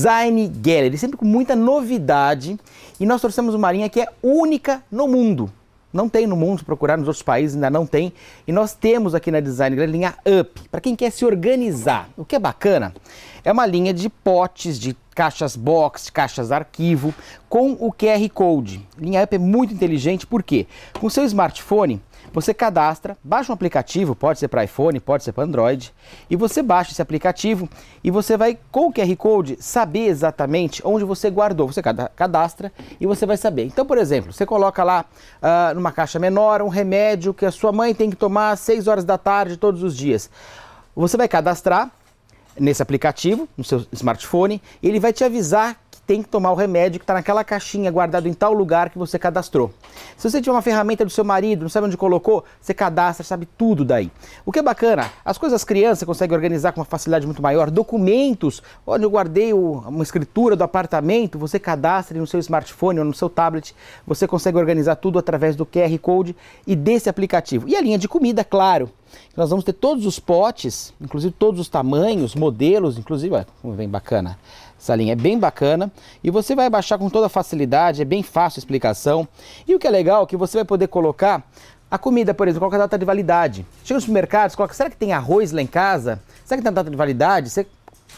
Design Gallery, sempre com muita novidade. E nós trouxemos uma linha que é única no mundo. Não tem no mundo, se procurar nos outros países ainda não tem. E nós temos aqui na Design Gallery linha Up, para quem quer se organizar. O que é bacana é uma linha de potes, de caixas box, caixas arquivo, com o QR Code. Linha Up é muito inteligente, por quê? Com seu smartphone, você cadastra, baixa um aplicativo, pode ser para iPhone, pode ser para Android, e você baixa esse aplicativo e você vai, com o QR Code, saber exatamente onde você guardou. Você cadastra e você vai saber. Então, por exemplo, você coloca lá uh, numa caixa menor um remédio que a sua mãe tem que tomar às 6 horas da tarde todos os dias. Você vai cadastrar nesse aplicativo, no seu smartphone, e ele vai te avisar tem que tomar o remédio que está naquela caixinha guardado em tal lugar que você cadastrou. Se você tiver uma ferramenta do seu marido, não sabe onde colocou, você cadastra, sabe tudo daí. O que é bacana, as coisas das crianças você consegue organizar com uma facilidade muito maior. Documentos, onde eu guardei uma escritura do apartamento, você cadastra no seu smartphone ou no seu tablet, você consegue organizar tudo através do QR Code e desse aplicativo. E a linha de comida, claro. Nós vamos ter todos os potes, inclusive todos os tamanhos, modelos, inclusive, olha como vem bacana. Essa linha é bem bacana e você vai baixar com toda facilidade, é bem fácil a explicação. E o que é legal é que você vai poder colocar a comida, por exemplo, coloca a data de validade. Chega no supermercado, coloca, será que tem arroz lá em casa? Será que tem data de validade? Você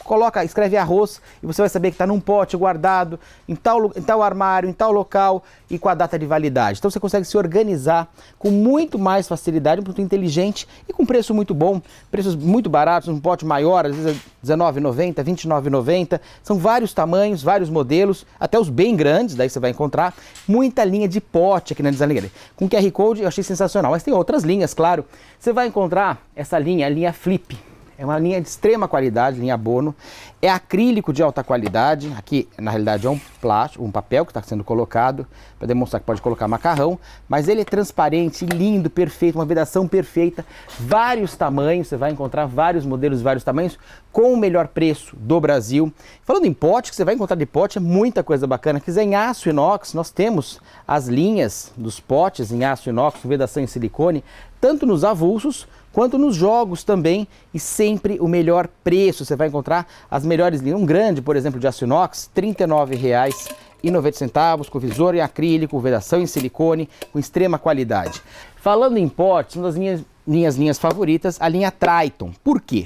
coloca, escreve arroz e você vai saber que está num pote guardado em tal, em tal armário, em tal local e com a data de validade. Então você consegue se organizar com muito mais facilidade, um produto inteligente e com preço muito bom, preços muito baratos, um pote maior, às vezes é R$19,90, R$29,90. São vários tamanhos, vários modelos, até os bem grandes, daí você vai encontrar muita linha de pote aqui na Design Gallery. Com QR Code eu achei sensacional, mas tem outras linhas, claro. Você vai encontrar essa linha, a linha Flip é uma linha de extrema qualidade, linha Bono. É acrílico de alta qualidade. Aqui, na realidade, é um plástico, um papel que está sendo colocado para demonstrar que pode colocar macarrão. Mas ele é transparente, lindo, perfeito, uma vedação perfeita. Vários tamanhos, você vai encontrar vários modelos, vários tamanhos, com o melhor preço do Brasil. Falando em pote, que você vai encontrar de pote, é muita coisa bacana. Quiser em aço inox, nós temos as linhas dos potes em aço inox, vedação em silicone, tanto nos avulsos quanto nos jogos também e sempre o melhor preço. Você vai encontrar as melhores linhas. Um grande, por exemplo, de aço inox, R$ 39,90 com visor em acrílico, vedação em silicone, com extrema qualidade. Falando em potes, uma das minhas, minhas linhas favoritas, a linha Triton. Por quê?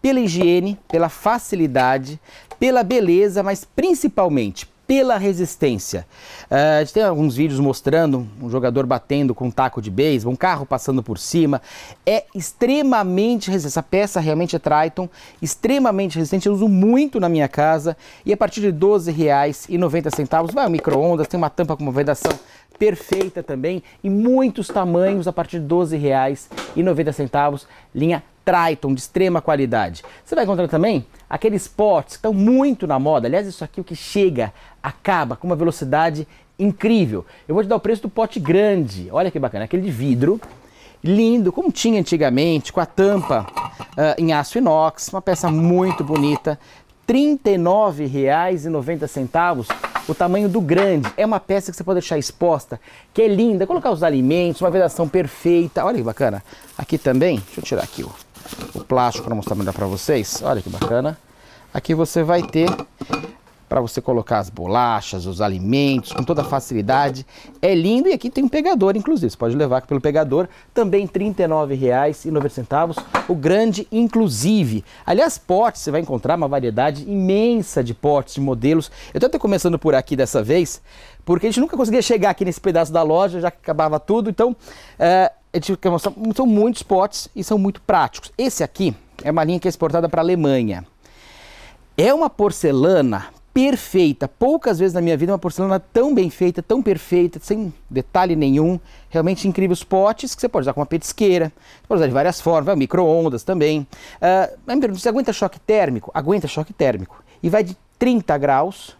Pela higiene, pela facilidade, pela beleza, mas principalmente pela resistência. Uh, a gente tem alguns vídeos mostrando um jogador batendo com um taco de beisebol, um carro passando por cima. É extremamente resistente. Essa peça realmente é Triton, extremamente resistente. Eu uso muito na minha casa e a partir de R$ 12,90 vai ao micro-ondas, tem uma tampa com uma vedação perfeita também e muitos tamanhos a partir de R$ 12,90, linha Triton de extrema qualidade. Você vai encontrar também aqueles potes que estão muito na moda. Aliás, isso aqui o que chega, acaba com uma velocidade incrível. Eu vou te dar o preço do pote grande. Olha que bacana, aquele de vidro, lindo, como tinha antigamente, com a tampa uh, em aço inox, uma peça muito bonita. R$ 39,90 o tamanho do grande. É uma peça que você pode deixar exposta, que é linda, colocar os alimentos, uma vedação perfeita. Olha que bacana. Aqui também, deixa eu tirar aqui o, o plástico para mostrar melhor para vocês. Olha que bacana. Aqui você vai ter para você colocar as bolachas, os alimentos com toda facilidade. É lindo e aqui tem um pegador, inclusive. Você pode levar pelo pegador, também R$ 39,90. O grande, inclusive. Aliás, potes, você vai encontrar uma variedade imensa de potes, de modelos. Eu estou até começando por aqui dessa vez, porque a gente nunca conseguia chegar aqui nesse pedaço da loja, já que acabava tudo. Então, é, são muitos potes e são muito práticos. Esse aqui é uma linha que é exportada para a Alemanha. É uma porcelana perfeita. Poucas vezes na minha vida uma porcelana tão bem feita, tão perfeita, sem detalhe nenhum. Realmente incríveis potes que você pode usar com uma petisqueira, pode usar de várias formas, micro-ondas também. Uh, me pergunto, você aguenta choque térmico? Aguenta choque térmico. E vai de 30 graus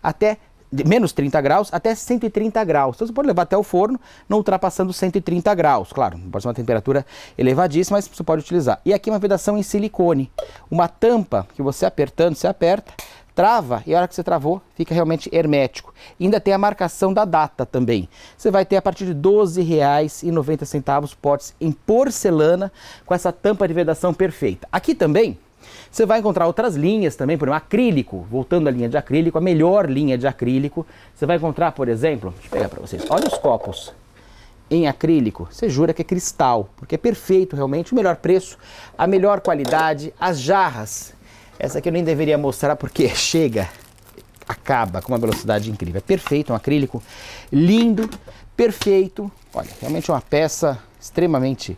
até menos 30 graus até 130 graus. Então você pode levar até o forno, não ultrapassando 130 graus. Claro, pode ser uma temperatura elevadíssima, mas você pode utilizar. E aqui uma vedação em silicone. Uma tampa que você apertando, você aperta, trava e a hora que você travou fica realmente hermético. E ainda tem a marcação da data também. Você vai ter a partir de R$ 12,90 potes em porcelana com essa tampa de vedação perfeita. Aqui também Você vai encontrar outras linhas também, por exemplo, acrílico, voltando à linha de acrílico, a melhor linha de acrílico. Você vai encontrar, por exemplo, deixa eu pegar para vocês, olha os copos em acrílico, você jura que é cristal, porque é perfeito realmente, o melhor preço, a melhor qualidade, as jarras. Essa aqui eu nem deveria mostrar porque chega, acaba com uma velocidade incrível. É perfeito, um acrílico lindo, perfeito. Olha, realmente é uma peça extremamente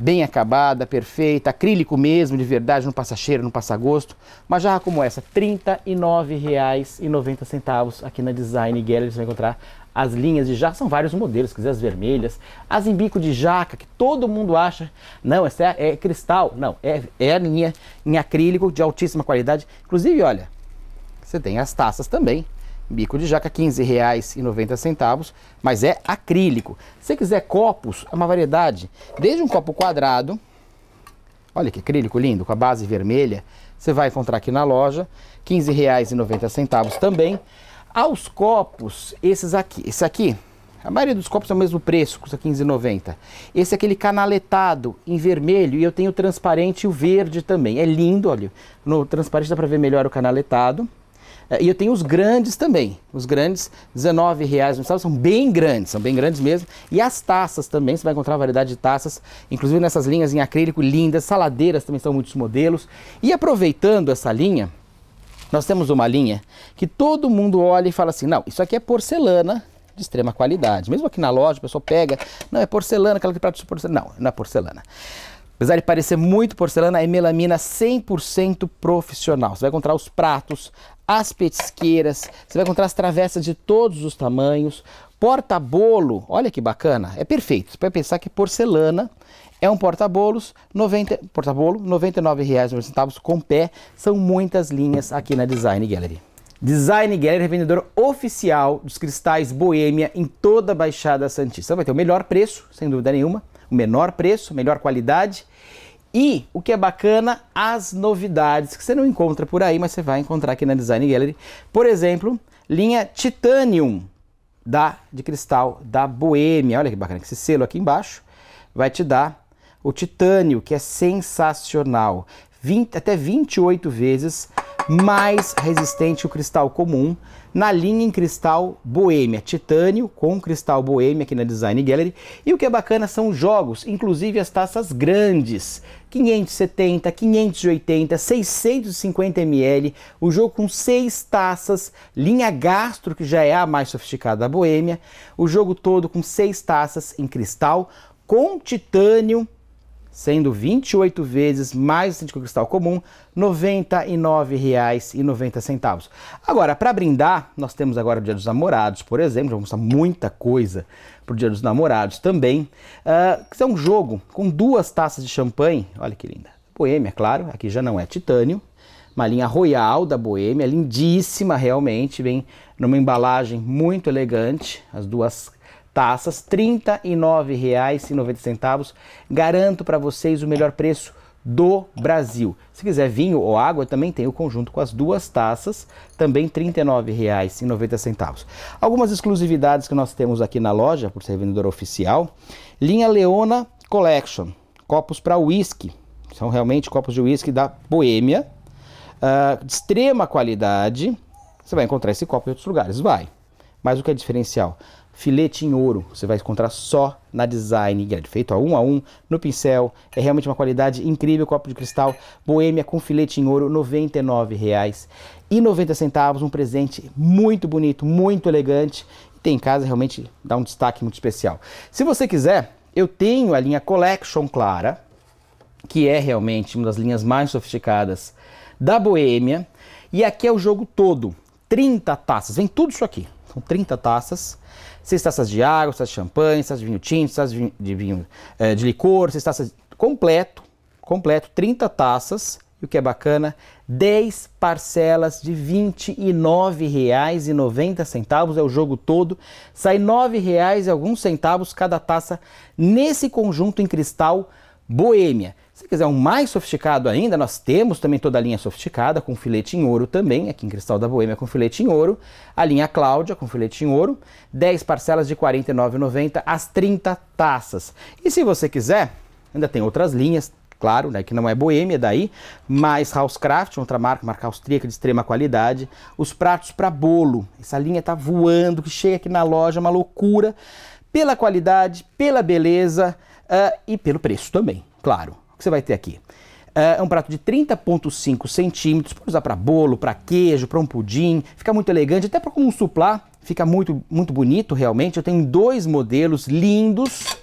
bem acabada, perfeita, acrílico mesmo, de verdade, não passa cheiro, não passa gosto. Uma jarra como essa, R$ 39,90 aqui na Design Gallery, você vai encontrar as linhas de jaca, são vários modelos, quiser as vermelhas, as em bico de jaca, que todo mundo acha, não, essa é, é cristal, não, é, é a linha em acrílico de altíssima qualidade. Inclusive, olha, você tem as taças também, bico de jaca, R$ 15,90, mas é acrílico. Se quiser copos, é uma variedade, desde um copo quadrado, olha que acrílico lindo, com a base vermelha, você vai encontrar aqui na loja, R$ 15,90 também, aos copos, esses aqui, esse aqui, a maioria dos copos é o mesmo preço, custa 15,90. Esse é aquele canaletado em vermelho e eu tenho o transparente e o verde também. É lindo, olha. No transparente dá para ver melhor o canaletado. É, e eu tenho os grandes também. Os grandes, R$19,00 são bem grandes, são bem grandes mesmo. E as taças também, você vai encontrar variedade de taças, inclusive nessas linhas em acrílico lindas. Saladeiras também são muitos modelos. E aproveitando essa linha, nós temos uma linha que todo mundo olha e fala assim: não, isso aqui é porcelana de extrema qualidade. Mesmo aqui na loja, a pessoa pega, não, é porcelana, aquela que prato de porcelana. Não, não é porcelana. Apesar de parecer muito porcelana, é melamina 100% profissional. Você vai encontrar os pratos, as petisqueiras, você vai encontrar as travessas de todos os tamanhos, porta-bolo, olha que bacana, é perfeito. Você vai pensar que porcelana é um porta-bolos, 90, porta-bolo, R$ 99,90 com pé. São muitas linhas aqui na Design Gallery. Design Gallery é vendedor oficial dos cristais Boêmia em toda a Baixada Santista. Vai ter o melhor preço, sem dúvida nenhuma, o menor preço, melhor qualidade e o que é bacana, as novidades que você não encontra por aí, mas você vai encontrar aqui na Design Gallery. Por exemplo, linha Titanium da de cristal da Boêmia. Olha que bacana, esse selo aqui embaixo vai te dar o titânio, que é sensacional, 20, até 28 vezes mais resistente o cristal comum na linha em cristal boêmia, titânio com cristal boêmia aqui na Design Gallery. E o que é bacana são os jogos, inclusive as taças grandes, 570, 580, 650 ml, o jogo com seis taças, linha gastro que já é a mais sofisticada da boêmia, o jogo todo com seis taças em cristal com titânio sendo 28 vezes mais o cristal comum, R$ 99,90. Agora, para brindar, nós temos agora o Dia dos Namorados, por exemplo, vamos mostrar muita coisa para o Dia dos Namorados também, uh, que é um jogo com duas taças de champanhe, olha que linda, Boêmia, claro, aqui já não é titânio, uma linha royal da Boêmia, lindíssima realmente, vem numa embalagem muito elegante, as duas taças, R$ 39,90. Garanto para vocês o melhor preço do Brasil. Se quiser vinho ou água, também tem o conjunto com as duas taças, também R$ 39,90. Algumas exclusividades que nós temos aqui na loja, por ser vendedor oficial. Linha Leona Collection, copos para whisky. São realmente copos de whisky da Boêmia, uh, de extrema qualidade. Você vai encontrar esse copo em outros lugares, vai. Mas o que é diferencial? Filete em ouro. Você vai encontrar só na Design feito a um a um, no pincel. É realmente uma qualidade incrível, copo de cristal, boêmia com filete em ouro, R$ 99,90. Um presente muito bonito, muito elegante. Tem em casa, realmente dá um destaque muito especial. Se você quiser, eu tenho a linha Collection Clara, que é realmente uma das linhas mais sofisticadas da Boêmia. E aqui é o jogo todo, 30 taças, vem tudo isso aqui. São 30 taças seis taças de água, taças de champanhe, taças de vinho tinto, taças de vinho, de, vinho, é, de licor, seis taças completo, completo, 30 taças. E o que é bacana, 10 parcelas de R$ 29,90 é o jogo todo. Sai R$ 9,00 e alguns centavos cada taça nesse conjunto em cristal Boêmia. Se quiser um mais sofisticado ainda, nós temos também toda a linha sofisticada com filete em ouro também, aqui em Cristal da Boêmia com filete em ouro, a linha Cláudia com filete em ouro, 10 parcelas de R$ 49,90 as 30 taças. E se você quiser, ainda tem outras linhas, claro, né, que não é boêmia daí, mas Housecraft, outra marca, marca austríaca de extrema qualidade. Os pratos para bolo, essa linha tá voando, que chega aqui na loja, uma loucura, pela qualidade, pela beleza uh, e pelo preço também, claro. Que você vai ter aqui? Uh, é um prato de 30,5 centímetros, pode usar para bolo, para queijo, para um pudim, fica muito elegante, até para como um suplá, fica muito, muito bonito realmente. Eu tenho dois modelos lindos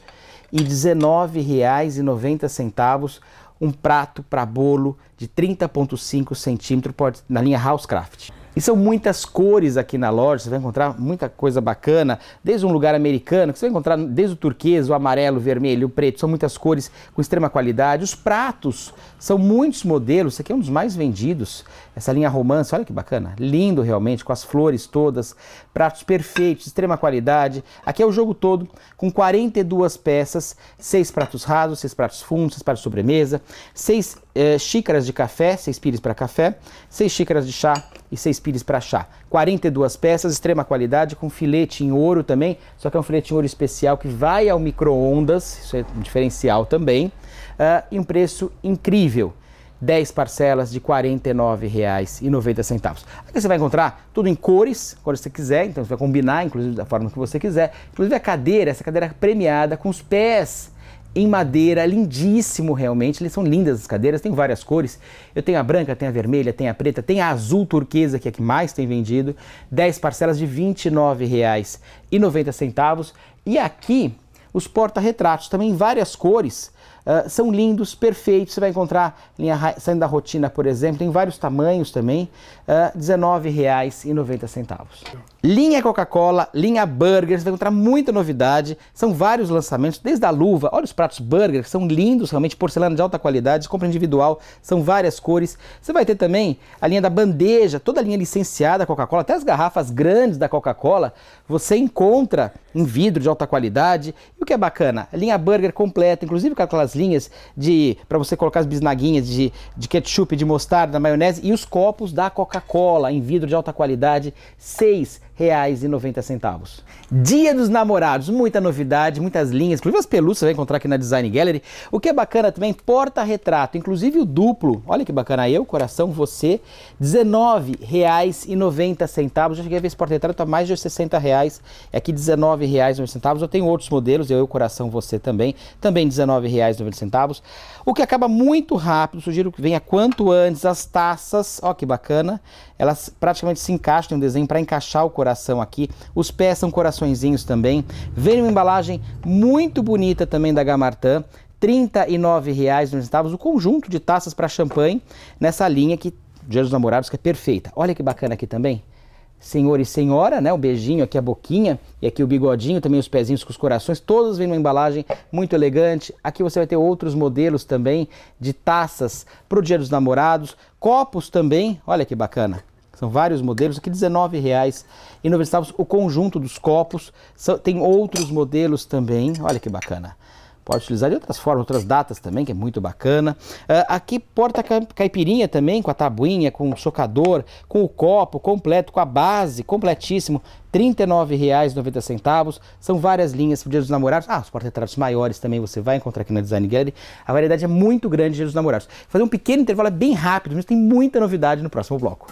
e R$19,90 um prato para bolo de 30,5 centímetros na linha Housecraft. E são muitas cores aqui na loja, você vai encontrar muita coisa bacana, desde um lugar americano, que você vai encontrar desde o turquesa, o amarelo, o vermelho, o preto, são muitas cores com extrema qualidade. Os pratos são muitos modelos, esse aqui é um dos mais vendidos, essa linha romance, olha que bacana, lindo realmente, com as flores todas, pratos perfeitos, extrema qualidade. Aqui é o jogo todo, com 42 peças, seis pratos rasos, seis pratos fundos, seis pratos de sobremesa, seis eh, xícaras de café, seis pires para café, seis xícaras de chá, e 6 pires para chá. 42 peças, extrema qualidade, com filete em ouro também, só que é um filete em ouro especial que vai ao micro-ondas, isso é um diferencial também, uh, e um preço incrível. 10 parcelas de R$ 49,90. Aqui você vai encontrar tudo em cores, cores que você quiser, então você vai combinar, inclusive da forma que você quiser. Inclusive a cadeira, essa cadeira premiada com os pés em madeira, lindíssimo realmente. Eles são lindas as cadeiras, tem várias cores. Eu tenho a branca, tem a vermelha, tem a preta, tem a azul turquesa, que é a que mais tem vendido. 10 parcelas de R$ 29,90. E aqui os porta-retratos, também em várias cores. Uh, são lindos, perfeitos. Você vai encontrar linha saindo da rotina, por exemplo, tem vários tamanhos também. Uh, R$19,90. Linha Coca-Cola, linha Burger, você vai encontrar muita novidade. São vários lançamentos, desde a luva, olha os pratos Burger, que são lindos, realmente porcelana de alta qualidade, compra individual, são várias cores. Você vai ter também a linha da bandeja, toda a linha licenciada Coca-Cola, até as garrafas grandes da Coca-Cola, você encontra em vidro de alta qualidade. E o que é bacana, a linha Burger completa, inclusive com aquelas linhas de para você colocar as bisnaguinhas de, de ketchup, de mostarda, maionese e os copos da Coca-Cola em vidro de alta qualidade, seis R$6,90. Dia dos Namorados, muita novidade, muitas linhas, inclusive as pelúcias você vai encontrar aqui na Design Gallery. O que é bacana também, porta-retrato, inclusive o duplo, olha que bacana, eu, coração, você, R$19,90. Já cheguei a ver esse porta-retrato a mais de 60 reais, é aqui R$19,90. Eu tenho outros modelos, eu, coração, você também, também R$19,90. O que acaba muito rápido, sugiro que venha quanto antes as taças, ó que bacana, elas praticamente se encaixam, tem um desenho para encaixar o coração aqui. Os pés são coraçõezinhos também. Vem uma embalagem muito bonita também da Gamartan. R$ 39,00 o conjunto de taças para champanhe nessa linha que Dia dos Namorados que é perfeita. Olha que bacana aqui também senhor e senhora, né? O beijinho aqui, a boquinha, e aqui o bigodinho, também os pezinhos com os corações, todos vêm numa embalagem muito elegante. Aqui você vai ter outros modelos também de taças para o Dia dos Namorados, copos também, olha que bacana. São vários modelos, aqui R$19,90 o conjunto dos copos. São, tem outros modelos também, olha que bacana. Pode utilizar de outras formas, outras datas também, que é muito bacana. Uh, aqui porta caipirinha também, com a tabuinha, com o socador, com o copo completo, com a base, completíssimo. R$ 39,90. São várias linhas para o Dia dos Namorados. Ah, os porta-retratos maiores também você vai encontrar aqui na Design Gallery. A variedade é muito grande Dia dos Namorados. Vou fazer um pequeno intervalo, é bem rápido, mas tem muita novidade no próximo bloco.